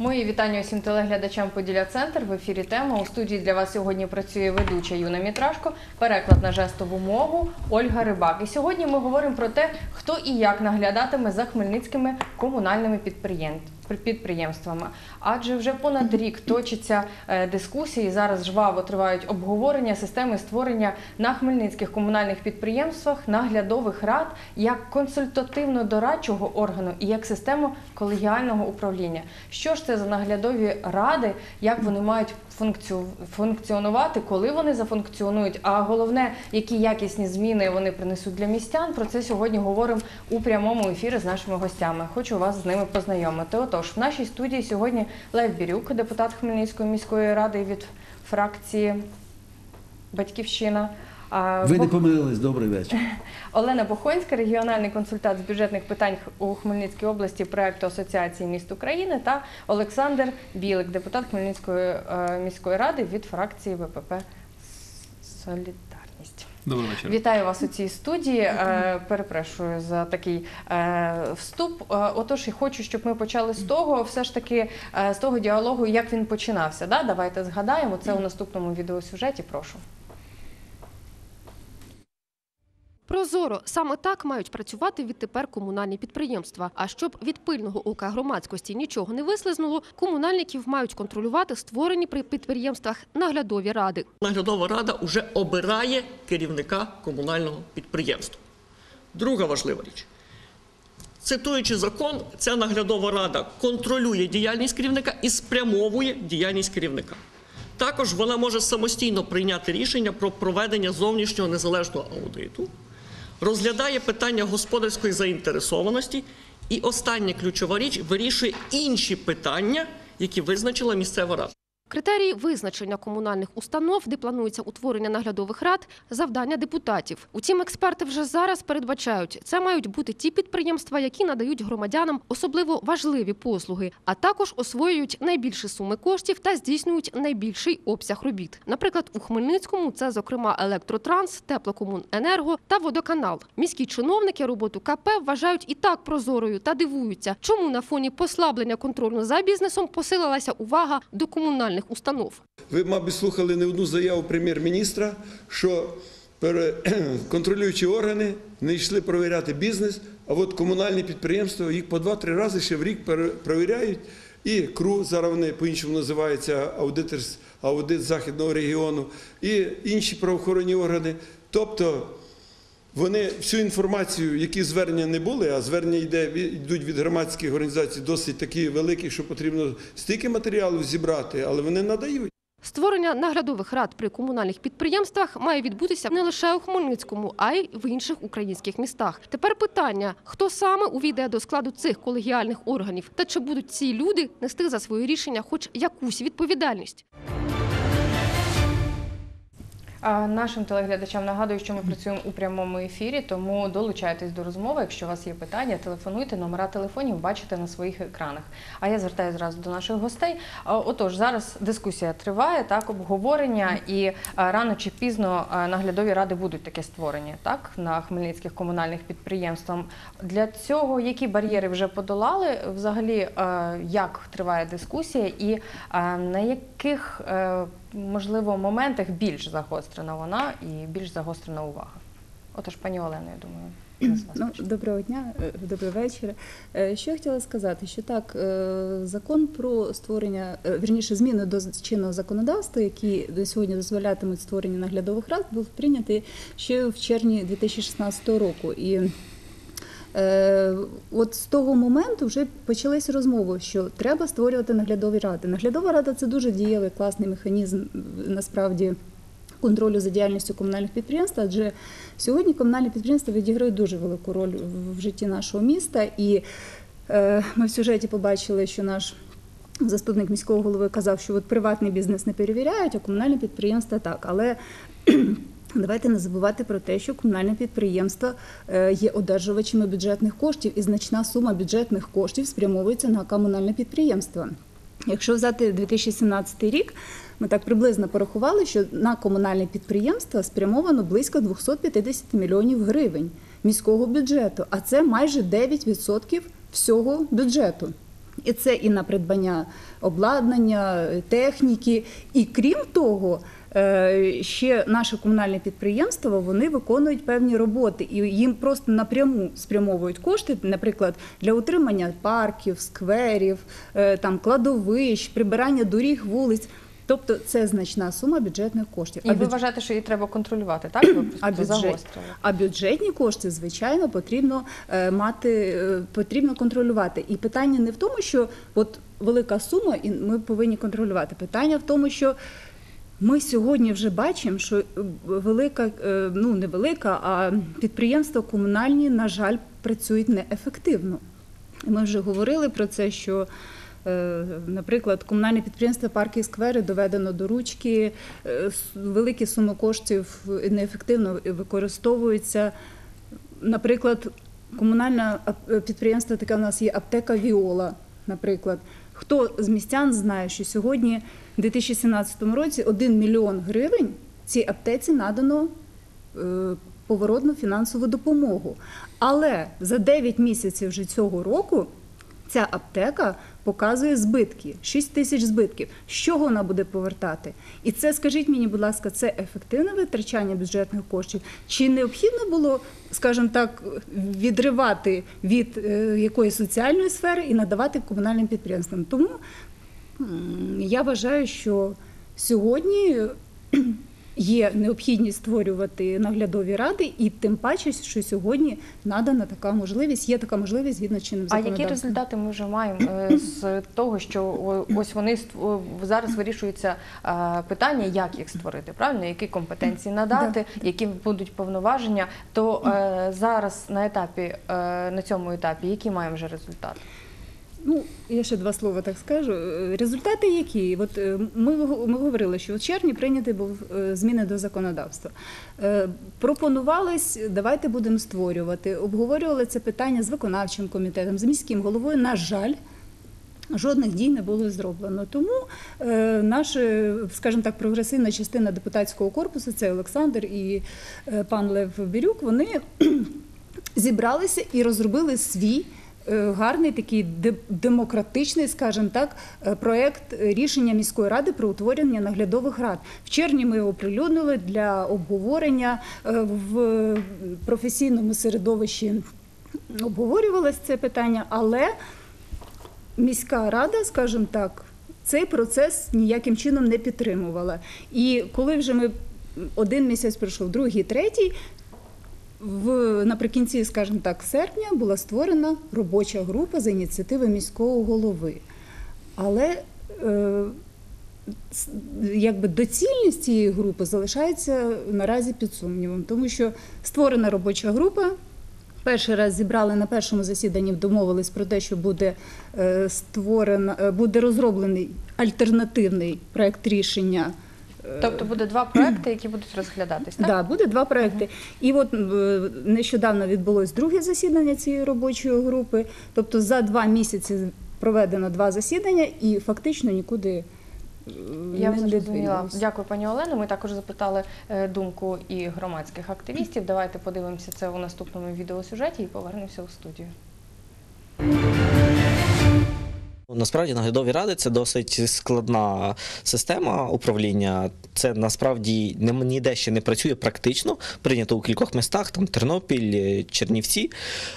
Мої вітання усім телеглядачам Поділля Центр. В ефірі тема у студії для вас сьогодні працює ведуча Юна Мітрашко, переклад на жестову мову Ольга Рибак. І сьогодні ми говоримо про те, хто і як наглядатиме за хмельницькими комунальними підприєм- підприємствами. Адже вже понад рік точаться е, дискусії. Зараз жваво тривають обговорення системи створення на хмельницьких комунальних підприємствах наглядових рад як консультативно-дорадчого органу і як систему колегіального управління. Що ж це за наглядові ради, як вони мають функціо- функціонувати, коли вони зафункціонують? А головне, які якісні зміни вони принесуть для містян. Про це сьогодні говоримо у прямому ефірі з нашими гостями. Хочу вас з ними познайомити. Отож, в нашій студії сьогодні Лев Бірюк, депутат Хмельницької міської ради від фракції Батьківщина. Ви не помилились, добрий вечір. Олена Бохонська, регіональний консультант з бюджетних питань у Хмельницькій області проекту Асоціації міст України та Олександр Білик, депутат Хмельницької е, міської ради від фракції ВПП Солідарність. Добрий вечір. Вітаю вас у цій студії. Е, Перепрошую за такий е, вступ. Отож, і хочу, щоб ми почали з того, все ж таки з того діалогу, як він починався. Да? Давайте згадаємо це у наступному відеосюжеті. Прошу. Прозоро саме так мають працювати відтепер комунальні підприємства. А щоб від пильного ока громадськості нічого не вислизнуло, комунальників мають контролювати створені при підприємствах наглядові ради. наглядова рада вже обирає керівника комунального підприємства. Друга важлива річ. Цитуючи закон, ця наглядова рада контролює діяльність керівника і спрямовує діяльність керівника. Також вона може самостійно прийняти рішення про проведення зовнішнього незалежного аудиту, розглядає питання господарської заінтересованості і остання ключова річ вирішує інші питання, які визначила місцева рада. Критерії визначення комунальних установ, де планується утворення наглядових рад, завдання депутатів. Утім, експерти вже зараз передбачають, це мають бути ті підприємства, які надають громадянам особливо важливі послуги, а також освоюють найбільші суми коштів та здійснюють найбільший обсяг робіт. Наприклад, у Хмельницькому це зокрема електротранс, теплокомуненерго та водоканал. Міські чиновники роботу КП вважають і так прозорою та дивуються, чому на фоні послаблення контролю за бізнесом посилилася увага до комунальних установ. Ви, мабуть, слухали не одну заяву прем'єр-міністра, що контролюючі органи не йшли перевіряти бізнес, а от комунальні підприємства їх по два-три рази ще в рік перевіряють. І КРУ, зараз вони по-іншому називаються аудитор, аудит Західного регіону, і інші правоохоронні органи. Тобто вони всю інформацію, які звернення не були, а звернення йде, йдуть від громадських організацій досить такі великі, що потрібно стільки матеріалів зібрати, але вони надають. Створення наглядових рад при комунальних підприємствах має відбутися не лише у Хмельницькому, а й в інших українських містах. Тепер питання: хто саме увійде до складу цих колегіальних органів, та чи будуть ці люди нести за свої рішення хоч якусь відповідальність? Нашим телеглядачам нагадую, що ми працюємо у прямому ефірі, тому долучайтесь до розмови. Якщо у вас є питання, телефонуйте, номера телефонів бачите на своїх екранах. А я звертаюся зразу до наших гостей. Отож, зараз дискусія триває, так, обговорення, і рано чи пізно наглядові ради будуть таке створені так, на хмельницьких комунальних підприємствах. Для цього які бар'єри вже подолали? Взагалі, як триває дискусія, і на яких е, можливо, моментах більш загострена вона і більш загострена увага. Отож, пані Олено, я думаю, Ну, доброго дня, е, добрий вечір. Е, Що я хотіла сказати, що так, е, закон про створення, е, вірніше, зміни до чинного законодавства, які до сьогодні дозволятимуть створення наглядових рад, був прийнятий ще в червні 2016 року. І от з того моменту вже почалися розмови, що треба створювати наглядові ради. Наглядова рада це дуже дієвий класний механізм насправді контролю за діяльністю комунальних підприємств, адже сьогодні комунальні підприємства відіграють дуже велику роль в- в житті нашого міста. І е, ми в сюжеті побачили, що наш заступник міського голови казав, що от приватний бізнес не перевіряють, а комунальні підприємства так. Але Давайте не забувати про те, що комунальне підприємство е, є одержувачами бюджетних коштів, і значна сума бюджетних коштів спрямовується на комунальне підприємство. Якщо взяти 2017 рік, ми так приблизно порахували, що на комунальне підприємство спрямовано близько 250 мільйонів гривень міського бюджету, а це майже 9% всього бюджету. І це і на придбання обладнання, техніки. І крім того, е, ще наше комунальне підприємство вони виконують певні роботи, і їм просто напряму спрямовують кошти, наприклад, для утримання парків, скверів, е, там кладовищ, прибирання доріг, вулиць. Тобто це значна сума бюджетних коштів. І ви бюдж- вважаєте, що її треба контролювати, так? А бюджет, а бюджетні кошти, звичайно, потрібно е, мати, е, потрібно контролювати. І питання не в тому, що от велика сума, і ми повинні контролювати. Питання в тому, що ми сьогодні вже бачимо, що е, велика, е, ну не велика, а підприємства комунальні, на жаль, працюють неефективно. Ми вже говорили про це, що, е, наприклад, комунальне підприємство парки і сквери доведено до ручки, великі суми коштів неефективно використовуються. Наприклад, комунальне підприємство таке у нас є аптека Віола. Наприклад, хто з містян знає, що сьогодні, в 2017 році, 1 мільйон гривень цій аптеці надано е, поворотну фінансову допомогу. Але за 9 місяців вже цього року ця аптека показує збитки 6 тисяч збитків. З чого вона буде повертати? І це, скажіть мені, будь ласка, це ефективне витрачання бюджетних коштів? Чи необхідно було, скажімо так, відривати від е, якоїсь соціальної сфери і надавати комунальним підприємствам? Тому я вважаю, що сьогодні є необхідність створювати наглядові ради, і тим паче, що сьогодні надана така можливість, є така можливість згідно чинним А які результати ми вже маємо е, з того, що ось вони зараз вирішуються е, питання, як їх створити, правильно, які компетенції надати, які будуть повноваження. То е, зараз на етапі на цьому етапі, які маємо вже результати? Ну, я ще два слова так скажу. Е, Результати які? От е, ми, ми говорили, що в червні прийнятий був е, зміни до законодавства. Пропонувалось, давайте будемо створювати. Обговорювали це питання з виконавчим комітетом, з міським головою. На жаль, жодних дій не було зроблено. Тому наша, скажімо так, прогресивна частина депутатського корпусу, це Олександр і пан Лев Бірюк, вони зібралися і розробили свій. Е, Гарний такий демократичний, скажімо так, е, проект рішення міської ради про утворення наглядових рад. В червні ми його оприлюднили для обговорення е, в професійному середовищі. Обговорювалось це питання, але міська рада, скажімо так, цей процес ніяким чином не підтримувала. І коли вже ми один місяць пройшов, другий, третій, в наприкінці, скажімо так, серпня була створена робоча група за ініціативи міського голови. Але е, якби доцільність цієї групи залишається наразі під сумнівом, тому що створена робоча група. Перший раз зібрали на першому засіданні, домовились про те, що буде е, створено, е, буде розроблений альтернативний проект рішення. Тобто буде два проекти, які будуть розглядатись, так? Да, буде два проекти. І от е, нещодавно відбулось друге засідання цієї робочої групи. Тобто за два місяці проведено два засідання і фактично нікуди е, Я вас зрозуміла. Дякую, пані Олено. Ми також запитали е, думку і громадських активістів. Давайте подивимося це у наступному відеосюжеті і повернемося у студію. Насправді наглядові ради це досить складна система управління. Це насправді ніде ще не працює практично. Прийнято у кількох містах, там Тернопіль, е, Чернівці,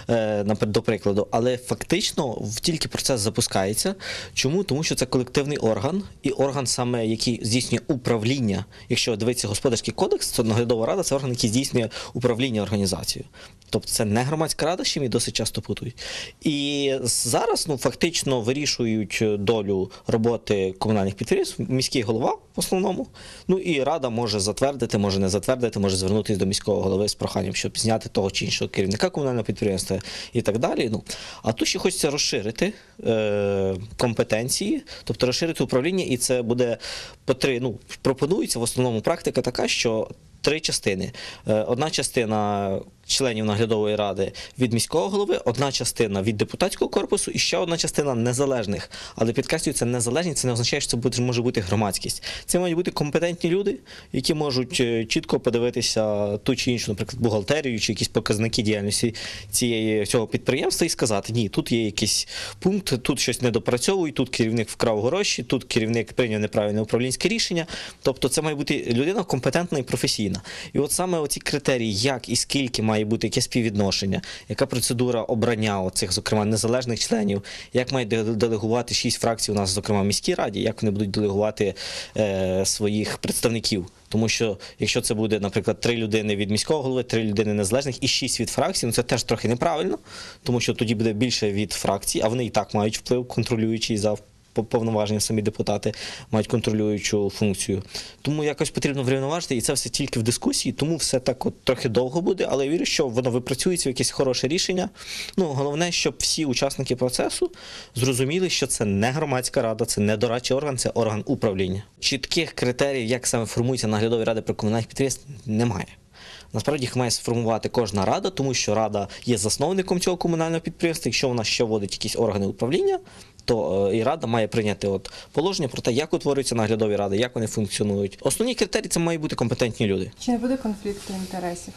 е, до прикладу. Але фактично тільки процес запускається. Чому? Тому що це колективний орган, і орган саме, який здійснює управління. Якщо дивитися господарський кодекс, то наглядова рада це орган, який здійснює управління організацією. Тобто це не громадська рада, з чим її досить часто путають. І зараз ну, фактично вирішують долю роботи комунальних підприємств міський голова в основному. Ну і рада може затвердити, може не затвердити, може звернутися до міського голови з проханням, щоб зняти того чи іншого керівника комунального підприємства і так далі. Ну, а тут ще хочеться розширити е, компетенції, тобто розширити управління, і це буде по три. Ну, пропонується в основному практика така, що три частини. Е, Одна частина членів наглядової ради від міського голови, одна частина від депутатського корпусу і ще одна частина незалежних. Але підкреслюю, це незалежність, це не означає, що це може бути громадськість. Це мають бути компетентні люди, які можуть е, чітко подивитися ту чи іншу, наприклад, бухгалтерію чи якісь показники діяльності цієї цього підприємства і сказати: ні, тут є якийсь пункт, тут щось недопрацьовують, тут керівник вкрав гроші, тут керівник прийняв неправильне управлінське рішення. Тобто, це має бути людина компетентна і професійна. І от саме оці критерії, як і скільки має бути яке співвідношення, яка процедура обрання оцих, зокрема, незалежних членів, як мають делегувати шість фракцій у нас, зокрема, в міській раді, як вони будуть делегувати е, своїх представників. Тому що якщо це буде, наприклад, три людини від міського голови, три людини незалежних і шість від фракцій, ну це теж трохи неправильно, тому що тоді буде більше від фракцій, а вони і так мають вплив, контролюючий за повноваження самі депутати мають контролюючу функцію. Тому якось потрібно врівноважити, і це все тільки в дискусії, тому все так от трохи довго буде, але я вірю, що воно випрацюється в якесь хороше рішення. Ну, головне, щоб всі учасники процесу зрозуміли, що це не громадська рада, це не дорадчий орган, це орган управління. Чітких критеріїв, як саме формуються наглядові ради при комунальних підприємств, немає. Насправді їх має сформувати кожна рада, тому що рада є засновником цього комунального підприємства. Якщо вона ще вводить якісь органи управління, то е, і рада має прийняти от положення про те, як утворюються наглядові ради, як вони функціонують. Основні критерії це мають бути компетентні люди. Чи не буде конфлікту інтересів?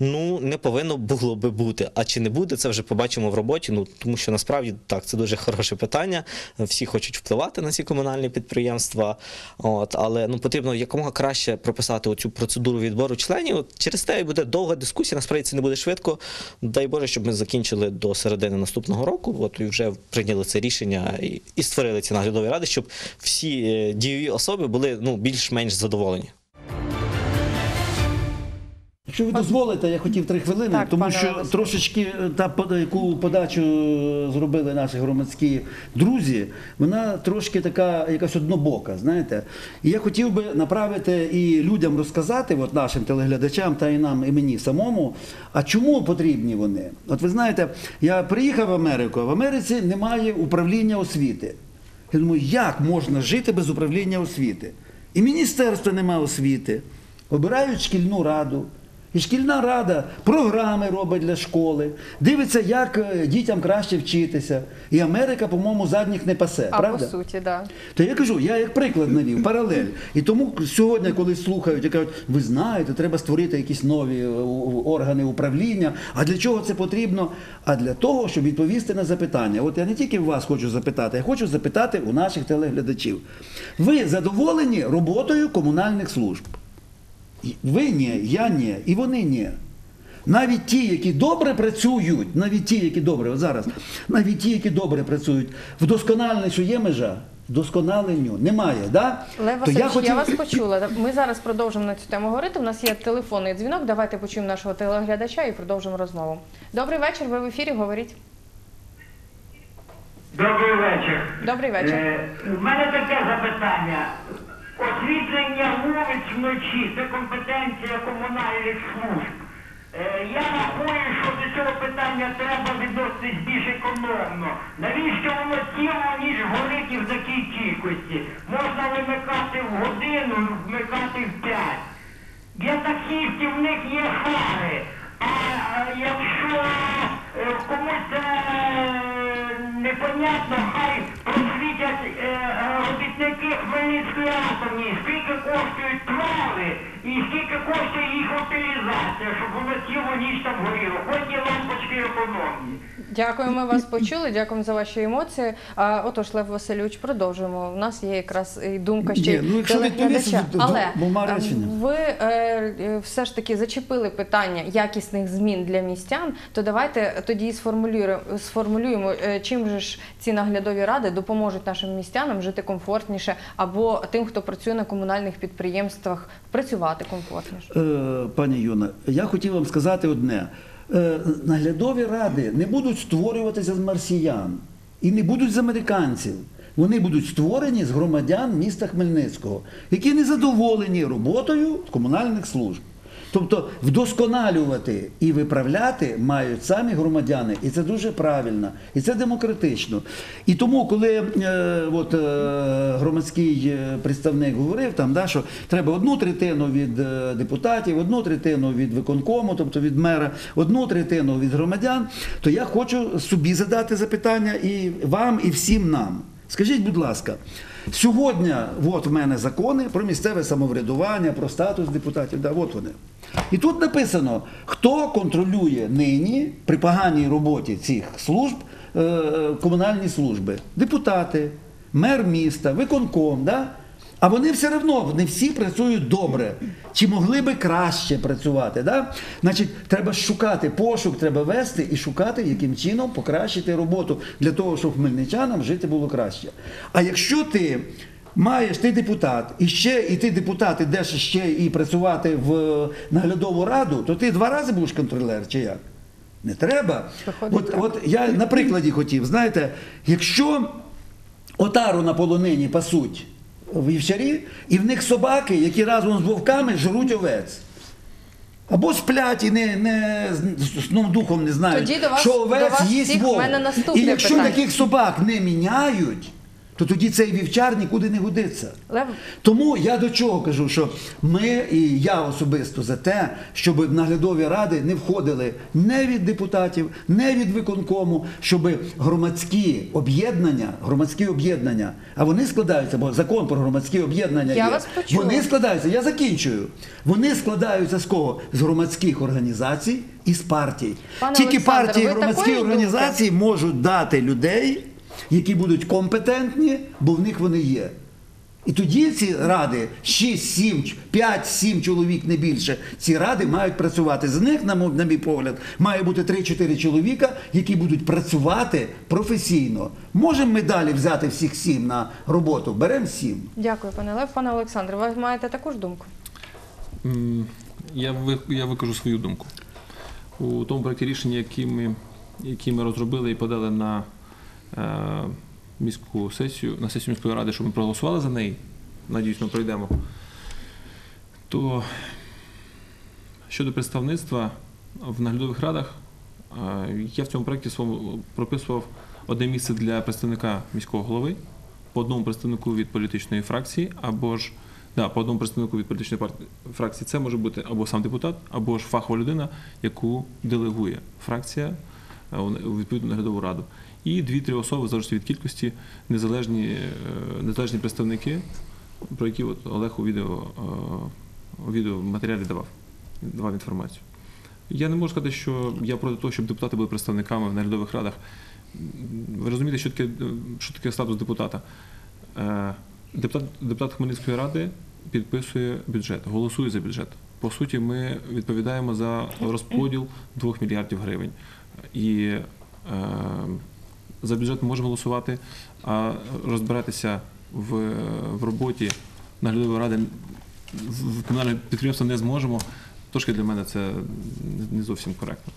Ну не повинно було би бути. А чи не буде, це вже побачимо в роботі. Ну тому що насправді так це дуже хороше питання. Всі хочуть впливати на ці комунальні підприємства. От але ну потрібно якомога краще прописати оцю процедуру відбору членів. От, через те і буде довга дискусія. Насправді це не буде швидко. Дай Боже, щоб ми закінчили до середини наступного року. От і вже прийняли це рішення і, і створили ці наглядові ради, щоб всі е, дієві особи були ну більш-менш задоволені. Якщо ви дозволите, я хотів три хвилини, Так, тому що Олександре. трошечки е, та яку подачу зробили наші громадські друзі, вона трошки така якась однобока, знаєте. І я хотів би направити і людям розказати, от нашим телеглядачам, та і нам, і мені самому, а чому потрібні вони? От ви знаєте, я приїхав в Америку, а в Америці немає управління освіти. Я думаю, як можна жити без управління освіти? І міністерства немає освіти, обирають шкільну раду. І шкільна рада програми робить для школи, дивиться, як е, дітям краще вчитися. І Америка, по-моєму, задніх не пасе. А правда? по суті, да. То я кажу, я як приклад навів, паралель. І тому сьогодні, коли слухають і кажуть, ви знаєте, треба створити якісь нові е, органи управління. А для чого це потрібно? А для того, щоб відповісти на запитання. От я не тільки вас хочу запитати, я хочу запитати у наших телеглядачів. Ви задоволені роботою комунальних служб? Ви ні, я ні, і вони ні. Навіть ті, які добре працюють, навіть ті, які добре, от зараз, навіть ті, які добре працюють, вдосконаленню є межа, вдосконаленню немає. Да? Лев То Васильович, я, вас почула. Ми зараз продовжимо на цю тему говорити. У нас є телефонний дзвінок. Давайте почуємо нашого телеглядача і продовжимо розмову. Добрий вечір. Ви в ефірі говоріть. Добрий вечір. Добрий вечір. Е, в мене таке запитання. Освітлення вулиць вночі це компетенція комунальних служб. Е, я рахую, що до цього питання треба відноситись більш економно. Навіщо воно ціло, ніж горить і в такій кількості? Можна вимикати в годину, вмикати в п'ять. Для таксистів в них є фари. А, а якщо е, комусь це непонятно, хай просвітять е, е, робітники Хмельницької атомні, скільки коштують трави і скільки коштує їх утилізація, щоб воно цілу ніч там горіло. Хоч і лампочки економні. Дякую, ми вас почули. Дякуємо за ваші емоції. А, отож, Лев Васильович, продовжуємо. У нас є якраз і думка ще Ні, ну, якщо телеглядача. відповісти, то Але двома е, реченнями. ви е, е, все ж таки зачепили питання якісних змін для містян. То давайте тоді сформулюємо, сформулюємо, е, чим же ж ці наглядові ради допоможуть нашим містянам жити комфортніше, або тим, хто працює на комунальних підприємствах, працювати комфортніше. Е, пані Юна, я хотів вам сказати одне. Е, наглядові ради не будуть створюватися з марсіян і не будуть з американців. Вони будуть створені з громадян міста Хмельницького, які не задоволені роботою комунальних служб. Тобто вдосконалювати і виправляти мають самі громадяни, і це дуже правильно, і це демократично. І тому, коли е, от, е, громадський е, представник говорив, там, да, що треба одну третину від е, депутатів, одну третину від виконкому, тобто від мера, одну третину від громадян, то я хочу собі задати запитання і вам, і всім нам. Скажіть, будь ласка, сьогодні от в мене закони про місцеве самоврядування, про статус депутатів. Да, от вони. І тут написано, хто контролює нині при поганій роботі цих служб е, е, комунальні служби. Депутати, мер міста, виконком. Да? А вони все одно не всі працюють добре. Чи могли би краще працювати? Да? Значить, треба шукати пошук, треба вести і шукати, яким чином покращити роботу для того, щоб хмельничанам жити було краще. А якщо ти маєш ти депутат, і ще і ти депутат ідеш ще і працювати в наглядову раду, то ти два рази будеш контролер, чи як? Не треба. От, от я на прикладі хотів, знаєте, якщо отару на полонині пасуть в вівчарі, і в них собаки, які разом з вовками жруть овець. Або сплять і не, не з сном духом не знають, Тоді до вас- що до овець вас їсть всіх в вовк. мене І якщо питання. таких собак не міняють, то тоді цей вівчар нікуди не годиться. Лев, Тому я до чого кажу, що ми і я особисто за те, щоб в наглядові ради не входили не від депутатів, не від виконкому, щоб громадські об'єднання, громадські об'єднання, а вони складаються, бо закон про громадські об'єднання є. вас. Вони складаються, я закінчую. Вони складаються з кого? З громадських організацій і з партій. Пане Тільки Олександре, партії і громадські такої думки? організації можуть дати людей, які будуть компетентні, бо в них вони є. І тоді ці ради 6, 7, 5, 7 чоловік не більше. Ці ради мають працювати. З них, на мій погляд, має бути 3-4 чоловіка, які будуть працювати професійно. Можемо ми далі взяти всіх сім на роботу? Беремо сім. дякую, пане Лев. Пане Олександре, ви маєте таку ж думку? Я, ви- я викажу свою думку. У тому проєкті рішення, який ми, який ми розробили і подали на міську сесію, на сесію міської ради, щоб ми проголосували за неї, надіюсь, ми пройдемо, то щодо представництва в наглядових радах, е, я в цьому проєкті прописував одне місце для представника міського голови, по одному представнику від політичної фракції, або ж да, по одному представнику від політичної фракції. Це може бути або сам депутат, або ж фахова людина, яку делегує фракція е, у відповідну наглядову раду. І дві-три особи, залежно від кількості, незалежні, е, незалежні представники, про які от Олег у відео, е, у відеоматеріалі давав, давав інформацію. Я не можу сказати, що я проти того, щоб депутати були представниками в наглядових радах. Ви розумієте, що таке, що таке статус депутата? Е, Депутат, депутат Хмельницької ради підписує бюджет, голосує за бюджет. По суті, ми відповідаємо за розподіл 2 мільярдів гривень. І е, за бюджет ми можемо голосувати, а розбиратися в, в роботі наглядової ради в комунальне підприємство не зможемо. Трошки для мене це не зовсім коректно.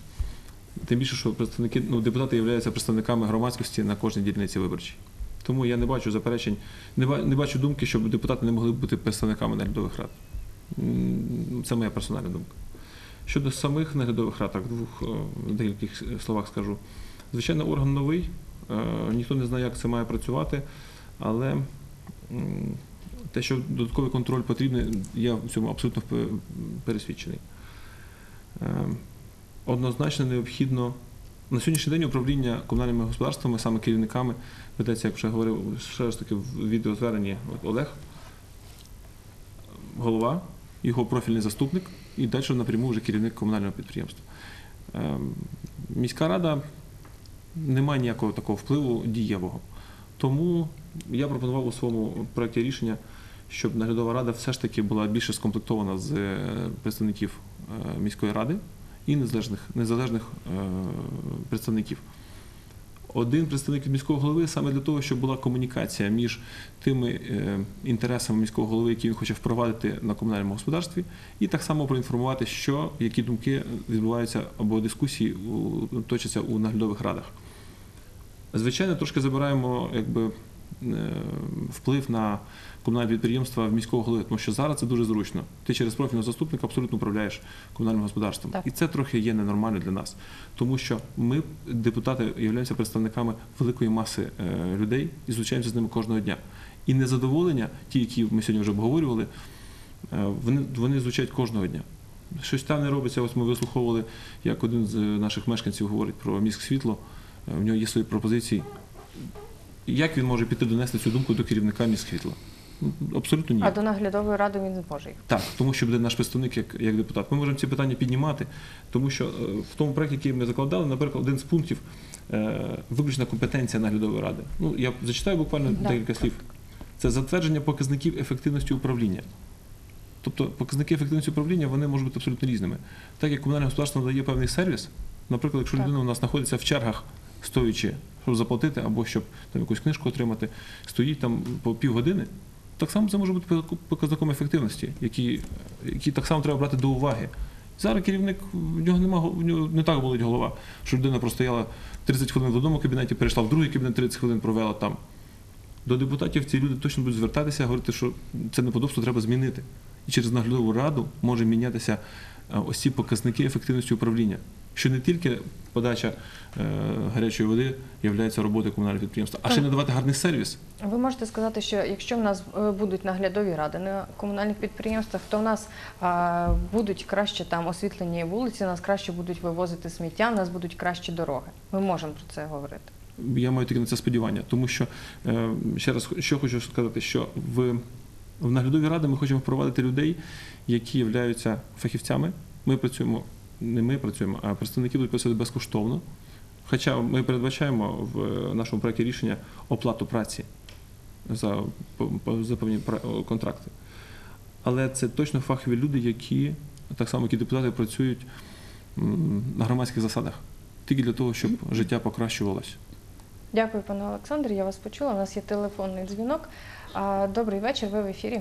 Тим більше, що представники, ну, депутати являються представниками громадськості на кожній дільниці виборчій. Тому я не бачу заперечень, не ба- не бачу думки, щоб депутати не могли бути представниками наглядових рад. Це моя персональна думка. Щодо самих наглядових рад, так в двох е, деяких словах скажу. Звичайно, орган новий, ніхто не знає, як це має працювати, але те, що додатковий контроль потрібний, я в цьому абсолютно пересвідчений. Е, Однозначно необхідно на сьогоднішній день управління комунальними господарствами, саме керівниками, ведеться, як вже говорив, ще ж таки в відеозверненні Олег, голова, його профільний заступник і далі напряму вже керівник комунального підприємства. Ем, Міська рада не має ніякого такого впливу дієвого. Тому я пропонував у своєму проєкті рішення, щоб наглядова рада все ж таки була більше скомплектована з е, представників е, міської ради і незалежних, незалежних е, представників. Один представник міського голови саме для того, щоб була комунікація між тими е, інтересами міського голови, які він хоче впровадити на комунальному господарстві, і так само проінформувати, що які думки відбуваються або дискусії точаться у наглядових радах. Звичайно, трошки забираємо якби, вплив на комунальне підприємства в міського голови, тому що зараз це дуже зручно. Ти через профільного заступника абсолютно управляєш комунальним господарством. Так. І це трохи є ненормально для нас, тому що ми, депутати, являємося представниками великої маси е, людей і зустрічаємося з ними кожного дня. І незадоволення, ті, які ми сьогодні вже обговорювали, е, вони, вони звучать кожного дня. Щось там не робиться. Ось ми вислуховували, як один з е, наших мешканців говорить про міськ світло. Е, В нього є свої пропозиції. Як він може піти донести цю думку до керівника міськ світла? Ну, Абсолютно ні. А до наглядової ради він зможе їх. Так, тому що буде наш представник як, як депутат. Ми можемо ці питання піднімати, тому що е, в тому проєкті, який ми закладали, наприклад, один з пунктів е, виключна компетенція наглядової ради. Ну, я зачитаю буквально Да. декілька слів. Це затвердження показників ефективності управління. Тобто показники ефективності управління вони можуть бути абсолютно різними. Так як комунальне господарство надає певний сервіс, наприклад, якщо людина у нас знаходиться в чергах, стоячи, щоб заплатити або щоб там якусь книжку отримати, стоїть там по півгодини, так само це може бути показником ефективності, які, які так само треба брати до уваги. Зараз керівник в нього нема в нього не так болить голова, що людина простояла 30 хвилин в одному кабінеті, перейшла в другий кабінет, 30 хвилин провела там. До депутатів ці люди точно будуть звертатися, говорити, що це неподобство треба змінити. І через наглядову раду може мінятися е, ось ці показники ефективності управління. Що не тільки подача е, гарячої води є роботою комунального підприємства, а ще надавати гарний сервіс. Ви можете сказати, що якщо в нас е, будуть наглядові ради на комунальних підприємствах, то в нас будуть краще там освітлені вулиці, нас краще будуть вивозити сміття, в нас будуть кращі дороги. Ми можемо про це говорити. Я маю таке на це сподівання, тому що е, ще раз що хочу сказати, що в, в наглядові ради ми хочемо впровадити людей, які являються фахівцями. Ми працюємо, не ми працюємо, а представники будуть працювати безкоштовно. Хоча ми передбачаємо в нашому проєкті рішення оплату праці за, за певні контракти. Але це точно фахові люди, які так само, як і депутати, працюють на громадських засадах, тільки для того, щоб життя покращувалося. Дякую, пане Олександр. Я вас почула. У нас є телефонний дзвінок. Добрий вечір. Ви в ефірі.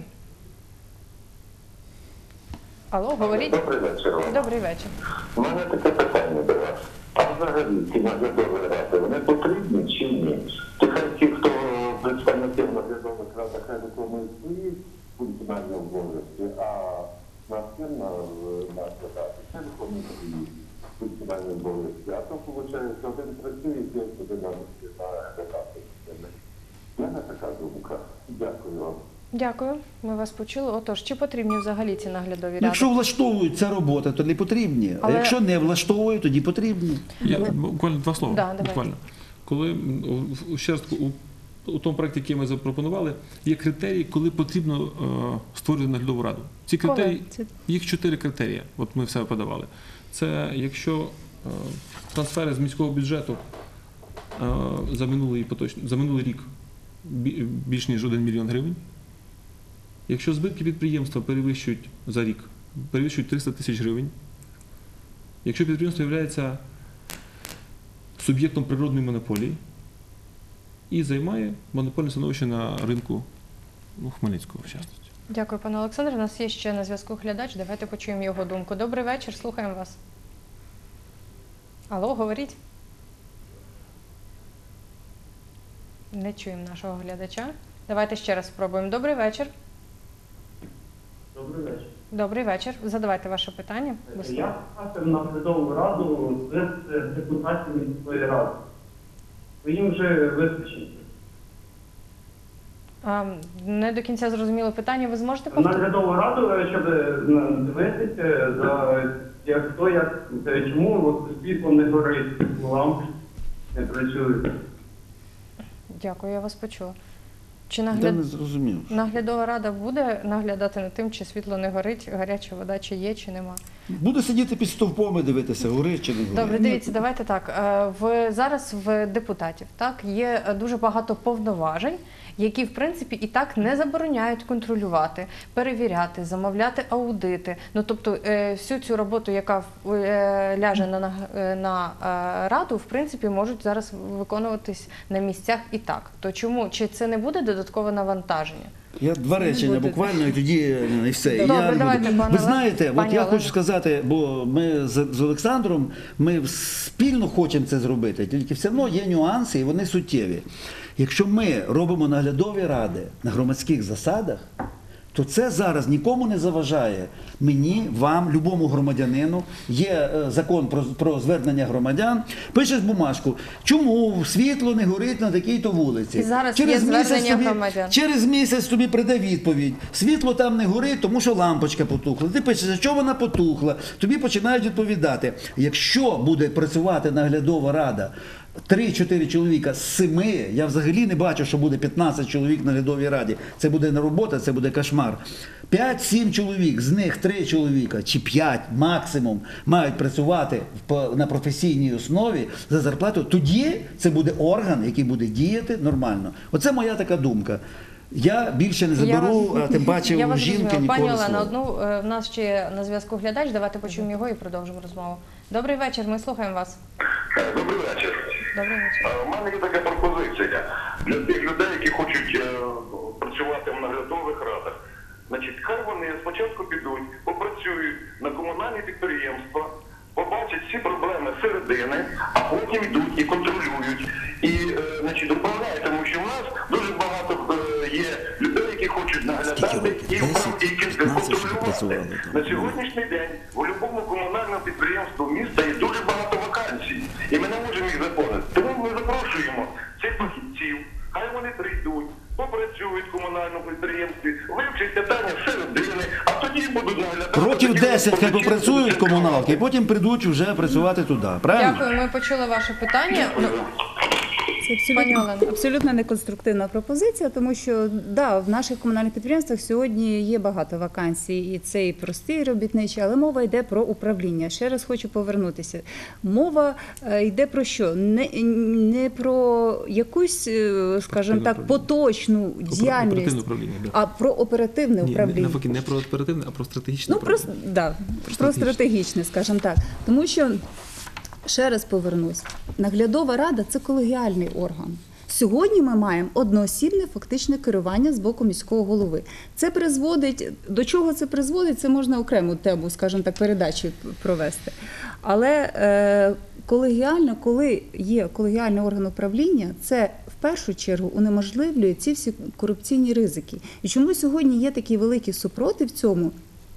Алло, говоріть. Добрий вечір. вам. Добрий вечір. У мене таке питання до вас. А взагалі ці наглядові ради, вони потрібні чи ні? Чи хай ті, хто представників наглядових рад, хай виконують свої функціональні обов'язки, а на наглядати, хай виконують свої функціональні обов'язки. А то виходить, один працює, інший один наглядати. У мене така думка. Дякую вам. Дякую. Ми вас почули. Отож, чи потрібні взагалі ці наглядові Ну, ради? Якщо влаштовують ця робота, то не потрібні. Але- А якщо не влаштовують, тоді потрібні. Я буквально два слова. Да, буквально. Коли ще раз у, у тому проєкті, який ми запропонували, є критерії, коли потрібно е, створювати наглядову раду. Ці критерії, Це їх чотири критерії. От ми все подавали. Це якщо е, трансфери з міського бюджету е, за минулий і поточний за минулий рік більш ніж 1 мільйон гривень. Якщо збитки підприємства перевищують за рік, перевищують 300 тисяч гривень. Якщо підприємство є суб'єктом природної монополії і займає монопольне становище на ринку ну, Хмельницького, в частності. Дякую, пане Олександр. У нас є ще на зв'язку глядач. Давайте почуємо його думку. Добрий вечір, слухаємо вас. Алло, говоріть. Не чуємо нашого глядача. Давайте ще раз спробуємо. Добрий вечір. Добрий вечір. Добрий вечір. Задавайте ваше питання. Я бачив наглядову раду з депутатів міської ради. Їм вже вистачить. А, не до кінця зрозуміло питання. Ви зможете повторити? Наглядову раду, щоб е, дивитися за як хто, як е, чому світло не горить, лампи не працюють. Дякую, я вас почула. Чи Я нагляд... не зрозумів. наглядова рада буде наглядати над тим, чи світло не горить, гаряча вода чи є, чи нема? Буде сидіти під стовпом і дивитися, горить чи не горить. Добре, дивіться, давайте так. Е, В зараз в депутатів так є е, дуже багато повноважень, які в принципі і так не забороняють контролювати, перевіряти, замовляти аудити. Ну тобто е, всю цю роботу, яка е, ляже на, на е, раду, в принципі, можуть зараз виконуватись на місцях і так. То чому чи це не буде додаткове навантаження? Я два речення буквально і тоді е, і все. Добре, я давайте, буду. пане Ви знаєте, знаєте, от я хочу сказати, бо ми з, з Олександром ми спільно хочемо це зробити, тільки все одно є нюанси і вони суттєві. Якщо ми робимо наглядові ради на громадських засадах, то це зараз нікому не заважає. Мені, вам, любому громадянину. Є е, закон про, про звернення громадян. Пишеш бумажку, чому світло не горить на такій-то вулиці. І зараз є звернення громадян. Через місяць тобі прийде відповідь. Світло там не горить, тому що лампочка потухла. Ти пишеш, що вона потухла. Тобі починають відповідати. Якщо буде працювати наглядова рада. 3-4 чоловіка з 7, я взагалі не бачу, що буде 15 чоловік на наглядовій раді. Це буде не робота, це буде кошмар. 5-7 чоловік, з них 3 чоловіка чи 5 максимум мають працювати по- на професійній основі за зарплату. Тоді це буде орган, який буде діяти нормально. Оце моя така думка. Я більше не Я заберу, вас- тим паче я у вас жінки ніколи Пані Олена, одну е, в нас ще на зв'язку глядач. Давайте почуємо його і продовжимо розмову. Добрий вечір. Ми слухаємо вас. Добрий вечір. Добрий вечір. Е, У мене є така пропозиція для тих людей, які хочуть е, працювати в наглядових радах. Значить, хай вони спочатку підуть, попрацюють на комунальні підприємства, побачать всі проблеми середини, а потім йдуть і контролюють. І е, значить, управляють, тому що в нас дуже багато є людей, які хочуть наглядати і, управ- 10, і контролювати. На сьогоднішній день в будь-якому комунальному підприємстві міста 10 хай попрацюють комуналки, і потім прийдуть вже працювати туди. Правильно? Дякую. Ми почули ваше питання. Це абсолютно, абсолютно неконструктивна пропозиція, тому що да, в наших комунальних підприємствах сьогодні є багато вакансій, і це і прості робітничі, але мова йде про управління. Ще раз хочу повернутися. Мова е, йде про що? Не, не про якусь, е, скажімо так, поточну діяльність, управління, да. а про оперативне Ні, управління. навпаки, не про оперативне, а про стратегічне Ну, про, да, про стратегічне, скажімо так. Тому що, ще раз повернусь, наглядова рада це колегіальний орган. Сьогодні ми маємо одноосібне фактичне керування з боку міського голови. Це призводить до чого це призводить? Це можна окрему тему, скажімо так, передачі провести. Але е, колегіально, коли є колегіальний орган управління, це в першу чергу унеможливлює ці всі корупційні ризики. І чому сьогодні є такий великий супротив цьому?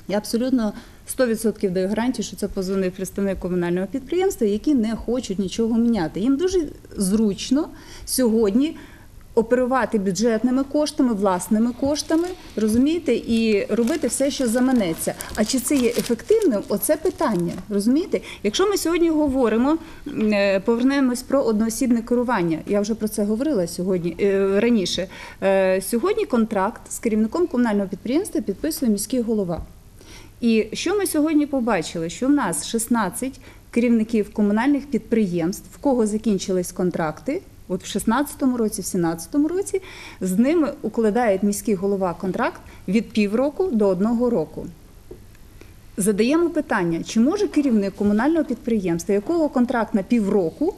Я абсолютно 100% даю гарантію, що це позвонив представник комунального підприємства, які не хочуть нічого міняти. Їм дуже зручно сьогодні оперувати бюджетними коштами, власними коштами, розумієте, і робити все, що заманеться. А чи це є ефективним? Оце питання. Розумієте? Якщо ми сьогодні говоримо, е, повернемось про одноосібне керування. Я вже про це говорила сьогодні е, раніше. Е, Сьогодні контракт з керівником комунального підприємства підписує міський голова. І що ми сьогодні побачили? Що в нас 16 керівників комунальних підприємств, в кого закінчились контракти, от в 16-му році, в 17-му році, з ними укладає міський голова контракт від півроку до одного року. Задаємо питання, чи може керівник комунального підприємства, якого контракт на півроку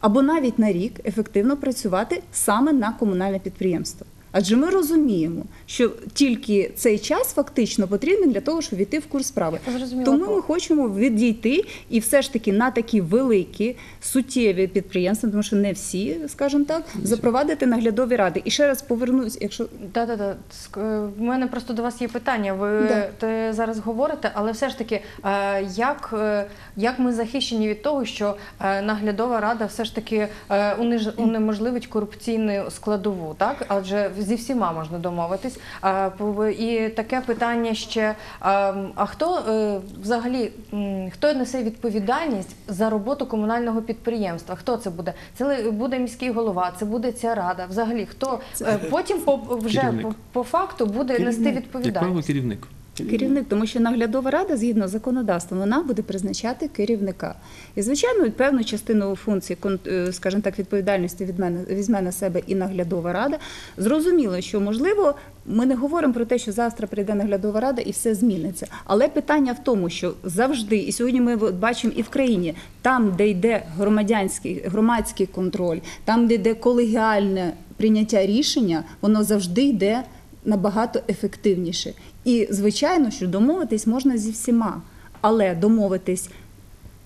або навіть на рік ефективно працювати саме на комунальне підприємство? Адже ми розуміємо, що тільки цей час фактично потрібен для того, щоб війти в курс справи. Зрозуміло. Тому ми хочемо відійти і все ж таки на такі великі суттєві підприємства, тому що не всі, скажімо так, запровадити наглядові ради. І ще раз повернусь, якщо Да, да, да. У мене просто до вас є питання. Ви Да. зараз говорите, але все ж таки, е, як, е, як ми захищені від того, що е, наглядова рада все ж таки унеможливить корупційну складову, так? Адже зі всіма можна домовитись. І таке питання ще: е, а хто е, взагалі хто несе відповідальність за роботу комунального підприємства? Хто це буде? Це буде міський голова, це буде ця рада. Взагалі, хто е, потім по вже по, по факту буде нести Як правило, відповідальність. керівник. Керівник, тому що наглядова рада, згідно з законодавством, вона буде призначати керівника. І, звичайно, певну частину функцій, е, скажімо так, відповідальності від мене візьме на себе і наглядова рада. Зрозуміло, що можливо, ми не говоримо про те, що завтра прийде наглядова рада і все зміниться. Але питання в тому, що завжди, і сьогодні ми бачимо і в країні, там, де йде громадянський громадський контроль, там, де йде колегіальне прийняття рішення, воно завжди йде набагато ефективніше. І, звичайно, що домовитись можна зі всіма, але домовитись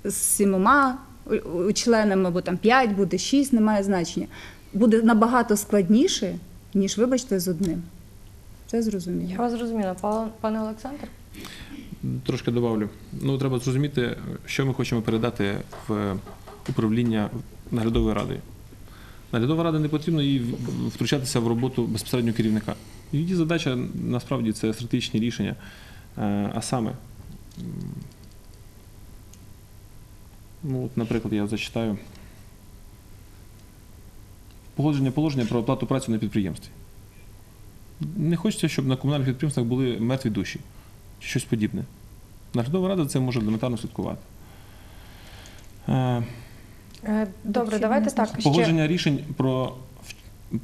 з сімома е, е, членами, або там п'ять буде, шість, немає значення, буде набагато складніше, ніж, вибачте, з одним. Це зрозуміло. Я вас зрозуміла, пане Олександр. Трошки добавлю. Ну, треба зрозуміти, що ми хочемо передати в управління наглядової ради. Наглядова рада не потрібно їй втручатися в роботу безпосередньо керівника. Її задача насправді це стратегічні рішення. Е, А саме, ну, от, наприклад, я зачитаю погодження положення про оплату праці на підприємстві. Не хочеться, щоб на комунальних підприємствах були мертві душі чи щось подібне. Наглядова рада це може елементарно слідкувати. Е, Е, Добре, давайте так. Ще... Погодження рішень про,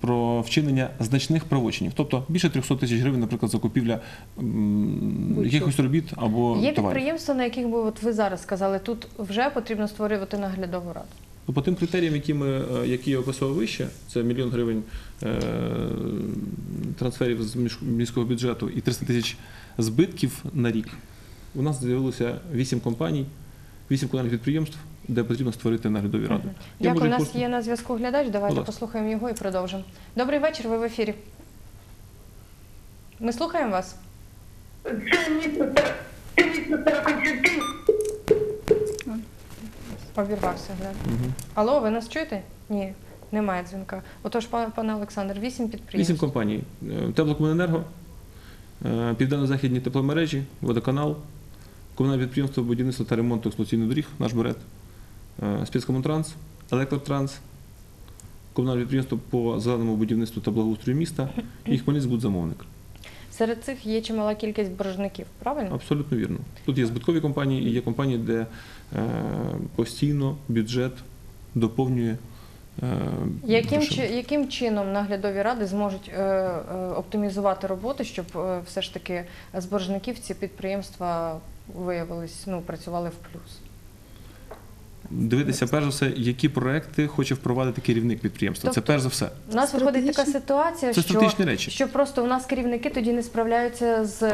про вчинення значних правочинів. Тобто більше 300 тисяч гривень, наприклад, закупівля м, якихось робіт або Є товарів. підприємства, на яких би от ви зараз сказали, тут вже потрібно створювати наглядову раду. Ну, По тим критеріям, які, ми, е, які я описував вище, це мільйон гривень е, трансферів з між- міського бюджету і 300 тисяч збитків на рік. У нас з'явилося 8 компаній, 8 комунальних підприємств, де потрібно створити наглядові ради. Я Дякую. можу У нас є на зв'язку глядач. Давайте Будь ласка. послухаємо його і продовжимо. Добрий вечір, ви в ефірі. Ми слухаємо вас. Це місто, це. Обірвався глядач. Алло, ви нас чуєте? Ні, немає дзвінка. Отож, пане, пане Олександр, вісім підприємств. Вісім компаній: Е, Теплокомуненерго, е, Південно-Західні тепломережі, водоканал, комунальне підприємство будівництва та ремонту експлуатаційних доріг, наш берет, е, спецкомунтранс, електротранс, комунальне підприємство по зеленому будівництву та благоустрою міста і Хмельницькбудзамовник. Серед цих є чимала кількість боржників, правильно? Абсолютно вірно. Тут є збиткові компанії і є компанії, де е, постійно бюджет доповнює. е, Яким, чи, яким чином наглядові ради зможуть е, е, оптимізувати роботу, щоб е, все ж таки з боржників ці підприємства виявились, ну, працювали в плюс? Дивитися, перш за все, які проекти хоче впровадити керівник підприємства. Це Тобто перш за все. У нас виходить така ситуація, Це що, речі. що просто у нас керівники тоді не справляються з,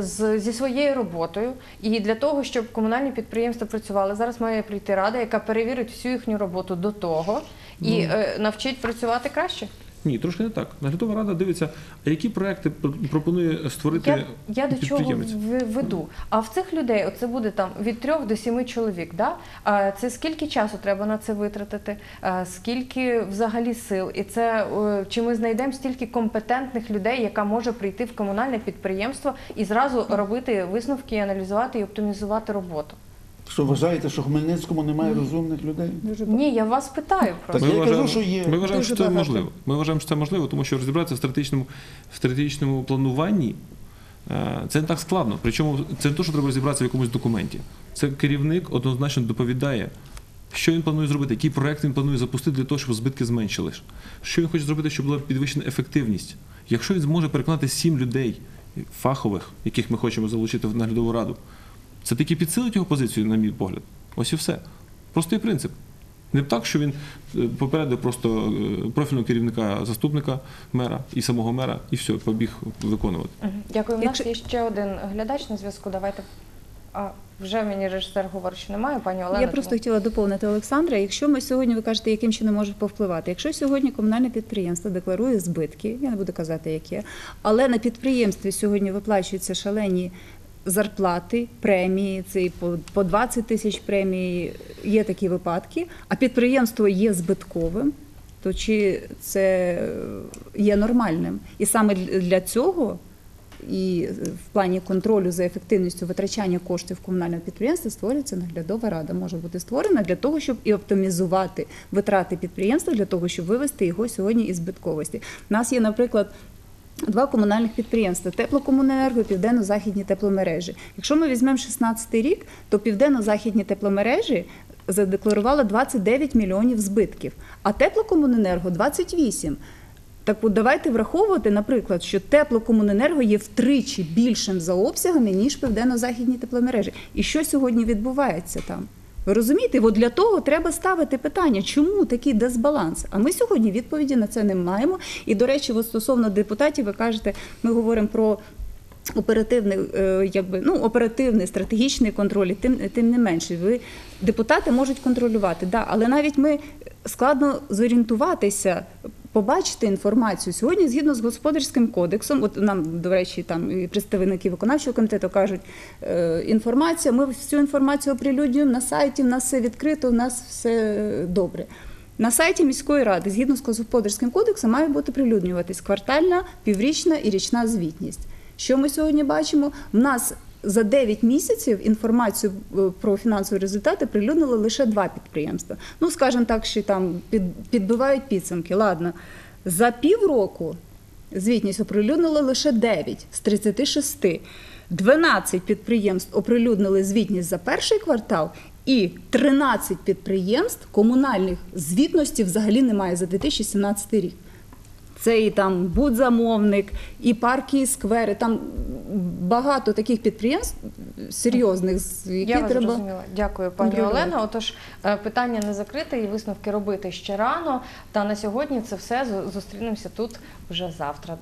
з зі своєю роботою. І для того, щоб комунальні підприємства працювали, зараз має прийти рада, яка перевірить всю їхню роботу до того і Ну. е, навчить працювати краще. Ні, трошки не так. Наглядова рада дивиться, а які проекти пропонує створити Я, я до чого веду. А в цих людей оце буде там від трьох до сіми чоловік. Да? А це скільки часу треба на це витратити? А скільки взагалі сил? І це е, чи ми знайдемо стільки компетентних людей, яка може прийти в комунальне підприємство і зразу робити висновки, аналізувати і оптимізувати роботу? Що вважаєте, що в Хмельницькому немає розумних людей? Дуже Ні, я вас питаю просто. Так я кажу, що є. Ми вважаємо, що це багато. можливо. Ми вважаємо, що це можливо, тому що розібратися в стратегічному, в стратегічному плануванні е, це не так складно. Причому це не те, що треба розібратися в якомусь документі. Це керівник однозначно доповідає, що він планує зробити, який проект він планує запустити для того, щоб збитки зменшили. Що він хоче зробити, щоб була підвищена ефективність. Якщо він зможе переконати сім людей фахових, яких ми хочемо залучити в наглядову раду, це таки підсилить його позицію, на мій погляд. Ось і все. Простий принцип. Не так, що він е, попередив просто е, профільного керівника заступника мера і самого мера, і все, побіг виконувати. Дякую. У нас Якщо- є ще один глядач на зв'язку. Давайте. А вже мені режисер говорить, що немає, пані Олена. Я просто тому- хотіла доповнити Олександра. Якщо ми сьогодні, ви кажете, яким чином може повпливати. Якщо сьогодні комунальне підприємство декларує збитки, я не буду казати, яке, але на підприємстві сьогодні виплачуються шалені зарплати, премії, це і по, по 20 тисяч премій, є такі випадки, а підприємство є збитковим, то чи це є нормальним? І саме для цього і в плані контролю за ефективністю витрачання коштів комунального підприємства створюється наглядова рада. Може бути створена для того, щоб і оптимізувати витрати підприємства, для того, щоб вивести його сьогодні із збитковості. У нас є, наприклад. Два комунальних підприємства теплокомуненерго і південно-західні тепломережі. Якщо ми візьмемо 16 рік, то південно-західні тепломережі задекларували 29 мільйонів збитків, а теплокомуненерго 28. Так от давайте враховувати, наприклад, що теплокомуненерго є втричі більшим за обсягами, ніж південно-західні тепломережі. І що сьогодні відбувається там? Ви розумієте? От для того треба ставити питання, чому такий дисбаланс? А ми сьогодні відповіді на це не маємо. І, до речі, от стосовно депутатів, ви кажете, ми говоримо про. Оперативний, е, якби ну оперативний стратегічний контроль, тим тим не менше, ви депутати можуть контролювати, да, але навіть ми складно зорієнтуватися, побачити інформацію сьогодні, згідно з господарським кодексом. От нам, до речі, там і представники виконавчого комітету кажуть, е, інформація. Ми всю інформацію оприлюднюємо на сайті. в нас все відкрито, у нас все добре. На сайті міської ради, згідно з господарським кодексом, має бути прилюднюватись квартальна, піврічна і річна звітність. Що ми сьогодні бачимо? В нас за 9 місяців інформацію е, про фінансові результати прилюднили лише два підприємства. Ну, скажімо так, що там під, підбивають підсумки. Ладно, за півроку звітність оприлюднили лише 9 з 36. 12 підприємств оприлюднили звітність за перший квартал, і 13 підприємств комунальних звітності взагалі немає за 2017 рік. Це і там будзамовник, і парки, і сквери. Там багато таких підприємств серйозних, з Я вас треба. зрозуміла. Дякую, пані контролювати. Олена. Отож, е, питання не закрите і висновки робити ще рано. Та на сьогодні це все. Зу- Зустрінемося тут вже завтра.